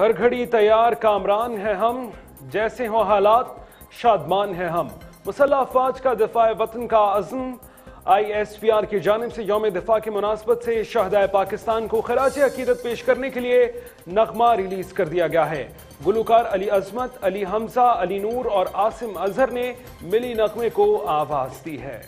हर घड़ी तैयार कामरान हैं हम, जैसे हों हालात, शादमान हैं हम। मुसल्ह अफवाज का दिफा वतन का अज़म आई एस पी आर की जानब से योम दिफा की मुनासबत से शहदाय पाकिस्तान को खराज अकीदत पेश करने के लिए नगमा रिलीज़ कर दिया गया है। गुलकार अली अजमत, अली हमजा, अली नूर और आसिम अजहर ने मिली नगमे को आवाज़ दी है।